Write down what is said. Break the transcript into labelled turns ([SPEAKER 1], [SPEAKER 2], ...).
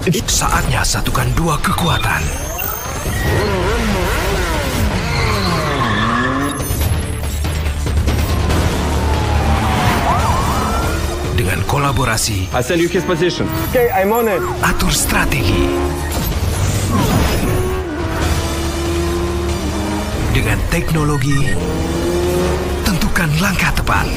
[SPEAKER 1] Saatnya satukan dua kekuatan. Dengan kolaborasi,
[SPEAKER 2] I send you his position.
[SPEAKER 3] Okay, I'm on it.
[SPEAKER 1] atur strategi. Dengan teknologi, tentukan langkah tepat.